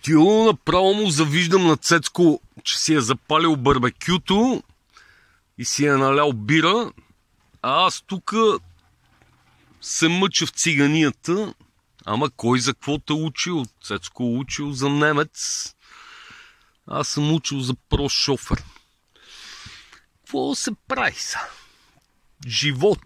стил. направо му завиждам на Цецко, че си е запалил барбекюто и си е налял бира, а аз тук се мъча в циганията. Ама кой за какво те учил? Цецко учил за немец. Аз съм учил за прост шофер. Какво се прави са? Живот.